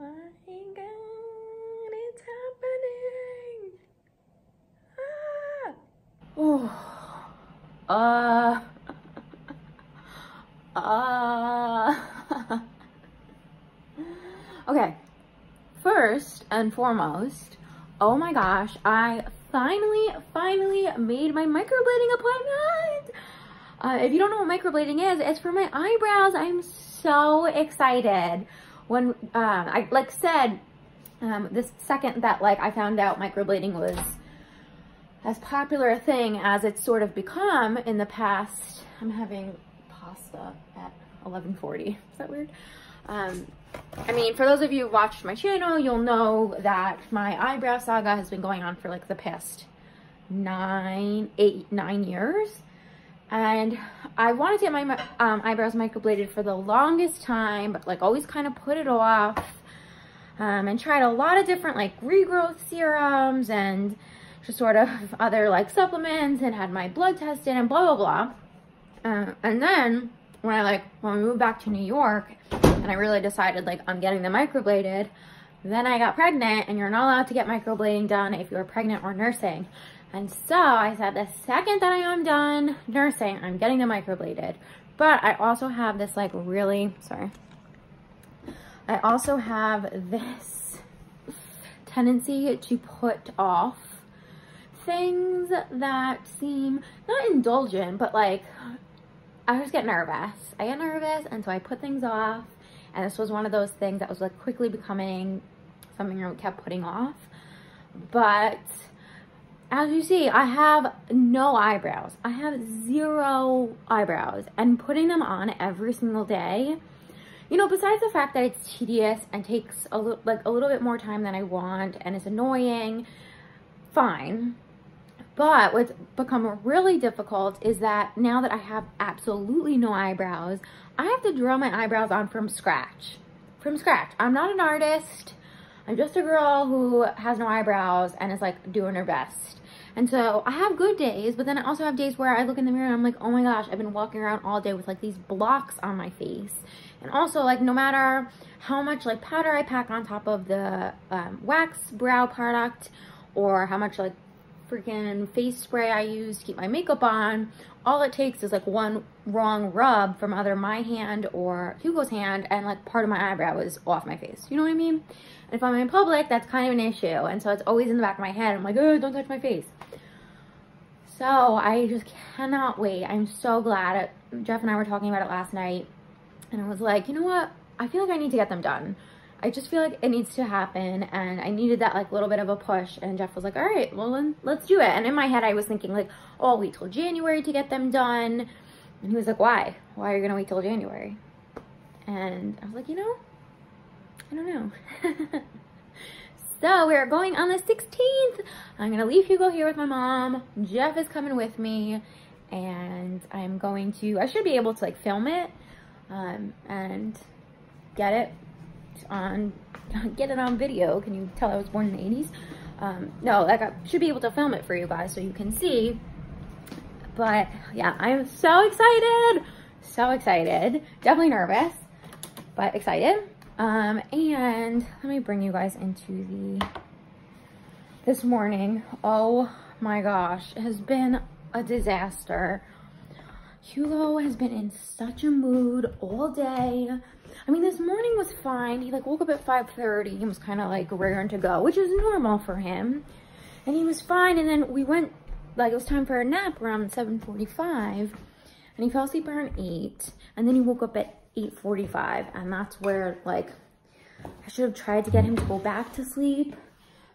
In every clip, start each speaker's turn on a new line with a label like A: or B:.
A: my god, it's happening. Ah. Oh. Uh. Uh. okay. First and foremost, oh my gosh, I finally, finally made my microblading appointment. Uh, if you don't know what microblading is, it's for my eyebrows. I'm so excited. When, uh, I like said, um, this second that like I found out microblading was as popular a thing as it's sort of become in the past. I'm having pasta at 1140. Is that weird? Um, I mean, for those of you who watched my channel, you'll know that my eyebrow saga has been going on for like the past nine, eight, nine years. And I wanted to get my um, eyebrows microbladed for the longest time, but like always kind of put it off. Um, and tried a lot of different like regrowth serums and just sort of other like supplements and had my blood tested and blah, blah, blah. Uh, and then when I like, when we moved back to New York and I really decided like I'm getting the microbladed, then I got pregnant and you're not allowed to get microblading done if you're pregnant or nursing. And so I said the second that I am done nursing, I'm getting the microbladed. But I also have this like really, sorry. I also have this tendency to put off things that seem not indulgent, but like I just get nervous. I get nervous and so I put things off. And this was one of those things that was like quickly becoming something I kept putting off. But as you see, I have no eyebrows. I have zero eyebrows and putting them on every single day, you know, besides the fact that it's tedious and takes a little, like a little bit more time than I want and it's annoying, fine. But what's become really difficult is that now that I have absolutely no eyebrows, I have to draw my eyebrows on from scratch. From scratch. I'm not an artist. I'm just a girl who has no eyebrows and is like doing her best. And so I have good days, but then I also have days where I look in the mirror and I'm like, oh my gosh, I've been walking around all day with like these blocks on my face. And also like no matter how much like powder I pack on top of the um, wax brow product or how much like freaking face spray I use to keep my makeup on, all it takes is like one wrong rub from either my hand or Hugo's hand and like part of my eyebrow is off my face. You know what I mean? And if I'm in public, that's kind of an issue. And so it's always in the back of my head. I'm like, oh, don't touch my face. So I just cannot wait. I'm so glad. Jeff and I were talking about it last night. And I was like, you know what? I feel like I need to get them done. I just feel like it needs to happen and I needed that like little bit of a push and Jeff was like, all right, well then let's do it. And in my head, I was thinking like, oh, I'll wait till January to get them done. And he was like, why? Why are you gonna wait till January? And I was like, you know, I don't know. so we're going on the 16th. I'm gonna leave Hugo here with my mom. Jeff is coming with me and I'm going to, I should be able to like film it um, and get it on, get it on video. Can you tell I was born in the 80s? Um, no, like I should be able to film it for you guys so you can see. But yeah, I'm so excited. So excited. Definitely nervous, but excited. Um, and let me bring you guys into the, this morning. Oh my gosh, it has been a disaster. Hugo has been in such a mood all day. I mean, this morning was fine. He like woke up at 5.30 He was kind of like raring to go, which is normal for him. And he was fine. And then we went, like it was time for a nap around 7.45 and he fell asleep around 8. And then he woke up at 8.45 and that's where like, I should have tried to get him to go back to sleep.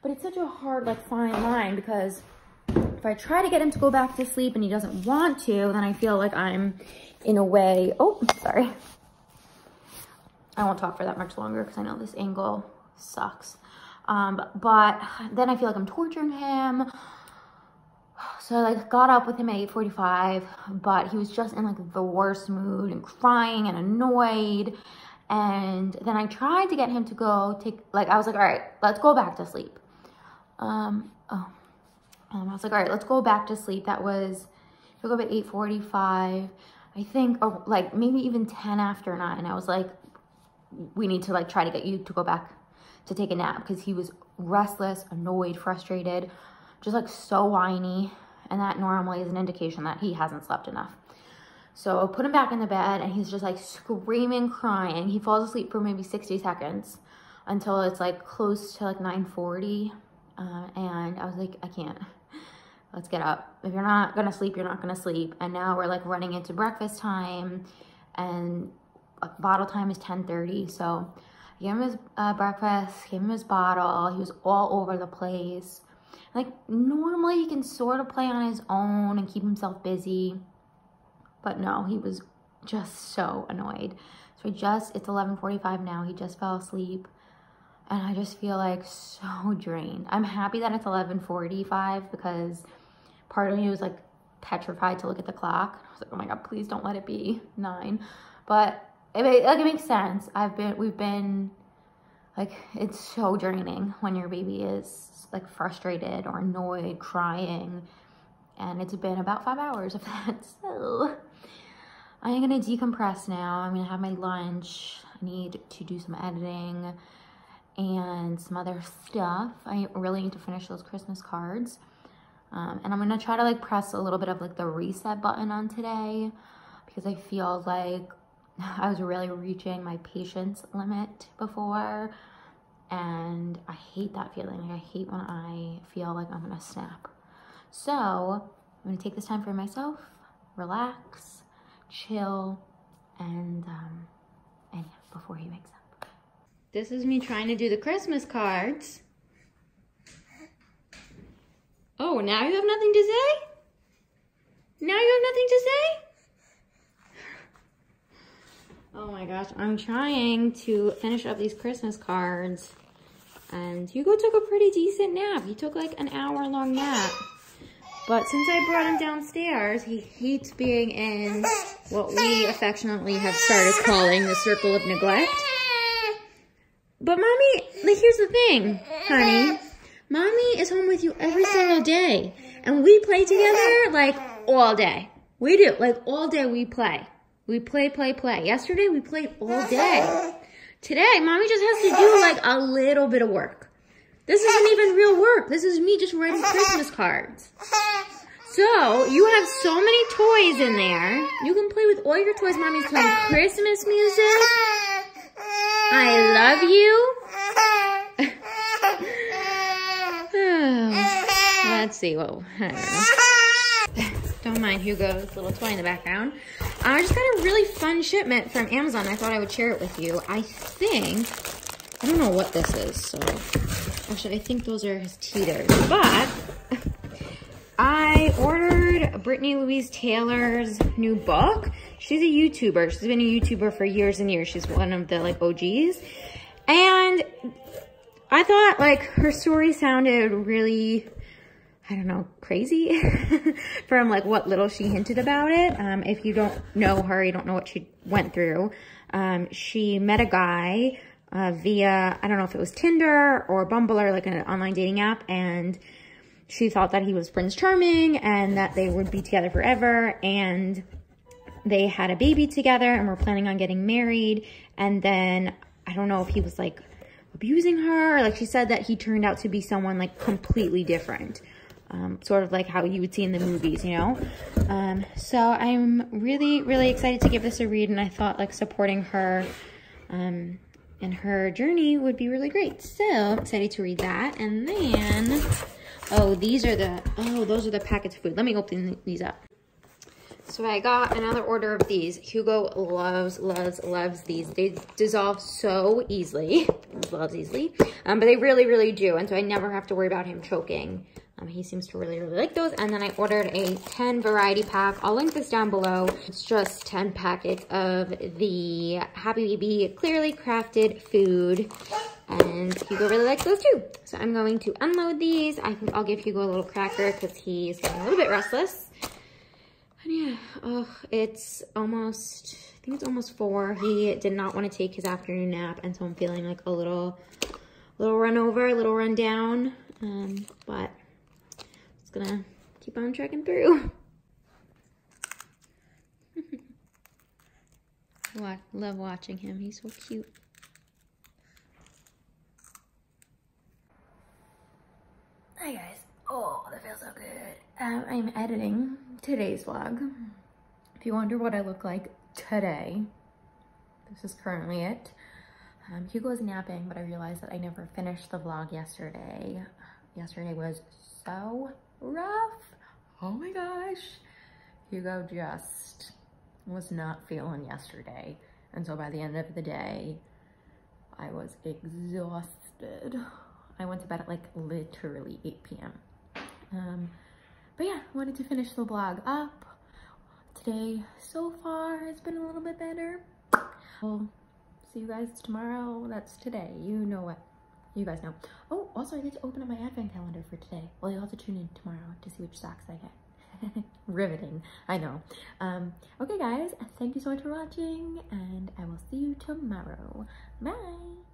A: But it's such a hard like fine line because if I try to get him to go back to sleep and he doesn't want to, then I feel like I'm in a way, oh, sorry. I won't talk for that much longer because I know this angle sucks. Um, but then I feel like I'm torturing him. So I like got up with him at 8.45, but he was just in like the worst mood and crying and annoyed. And then I tried to get him to go take, like I was like, all right, let's go back to sleep. Um, oh, um, I was like, all right, let's go back to sleep. That was, go up at 8.45, I think, or like maybe even 10 after 9. I was like, we need to like try to get you to go back to take a nap because he was restless, annoyed, frustrated, just like so whiny. And that normally is an indication that he hasn't slept enough. So I put him back in the bed and he's just like screaming, crying. He falls asleep for maybe 60 seconds until it's like close to like 9.40. Uh, and I was like, I can't. Let's get up. If you're not gonna sleep, you're not gonna sleep. And now we're like running into breakfast time and bottle time is 10.30. So I gave him his uh, breakfast, gave him his bottle. He was all over the place. Like normally he can sort of play on his own and keep himself busy. But no, he was just so annoyed. So I just, it's 11.45 now. He just fell asleep. And I just feel like so drained. I'm happy that it's 11.45 because part of me was like petrified to look at the clock. I was like, oh my God, please don't let it be nine. But it, like, it makes sense. I've been, we've been, like, it's so draining when your baby is like frustrated or annoyed, crying. And it's been about five hours of that. So I'm gonna decompress now. I'm gonna have my lunch. I need to do some editing and some other stuff. I really need to finish those Christmas cards. Um, and I'm gonna try to like press a little bit of like the reset button on today because I feel like I was really reaching my patience limit before and I hate that feeling. Like I hate when I feel like I'm gonna snap. So I'm gonna take this time for myself, relax, chill, and, um, and yeah, before he wakes up. This is me trying to do the Christmas cards. Oh, now you have nothing to say? Now you have nothing to say? Oh my gosh, I'm trying to finish up these Christmas cards. And Hugo took a pretty decent nap. He took like an hour long nap. But since I brought him downstairs, he hates being in what we affectionately have started calling the circle of neglect. But mommy, like here's the thing, honey. Mommy is home with you every single day. And we play together like all day. We do, like all day we play. We play, play, play. Yesterday we played all day. Today, mommy just has to do like a little bit of work. This isn't even real work. This is me just writing Christmas cards. So, you have so many toys in there. You can play with all your toys. Mommy's playing Christmas music. I love you. Let's see. Whoa. Don't mind Hugo's little toy in the background. Uh, I just got a really fun shipment from Amazon. I thought I would share it with you. I think, I don't know what this is, so Actually, I think those are his teethers. But I ordered Brittani Louise Taylor's new book. She's a YouTuber. She's been a YouTuber for years and years. She's one of the like OGs. And I thought like her story sounded really, I don't know, crazy from like what little she hinted about it. Um, if you don't know her, you don't know what she went through. Um, she met a guy uh, via, I don't know if it was Tinder or Bumble or like an online dating app. And she thought that he was Prince Charming and that they would be together forever. And they had a baby together and were planning on getting married. And then I don't know if he was like abusing her. Like she said that he turned out to be someone like completely different. Um, sort of like how you would see in the movies, you know? Um, so I'm really, really excited to give this a read and I thought like supporting her um, and her journey would be really great. So excited to read that. And then, oh, these are the, oh, those are the packets of food. Let me open these up. So I got another order of these. Hugo loves, loves, loves these. They dissolve so easily. loves easily. Um, but they really, really do. And so I never have to worry about him choking. Um, he seems to really, really like those. And then I ordered a 10 variety pack. I'll link this down below. It's just 10 packets of the Happy Baby Clearly Crafted Food. And Hugo really likes those too. So I'm going to unload these. I think I'll give Hugo a little cracker because he's getting a little bit restless. And yeah, oh, it's almost, I think it's almost four. He did not want to take his afternoon nap. And so I'm feeling like a little, little run over, a little run down. Um, but gonna keep on trekking through. Love watching him. He's so cute. Hi guys. Oh, that feels so good. Um, I'm editing today's vlog. If you wonder what I look like today, this is currently it. Um, Hugo was napping, but I realized that I never finished the vlog yesterday. Yesterday was so rough. Oh my gosh. Hugo just was not feeling yesterday. And so by the end of the day, I was exhausted. I went to bed at like literally 8 p.m. Um, but yeah, wanted to finish the vlog up. Today, so far, has been a little bit better. We'll see you guys tomorrow. That's today. You know what. You guys know. Oh, also I get to open up my advent calendar for today. Well, you'll have to tune in tomorrow to see which socks I get. Riveting, I know. Um, okay guys, thank you so much for watching and I will see you tomorrow. Bye!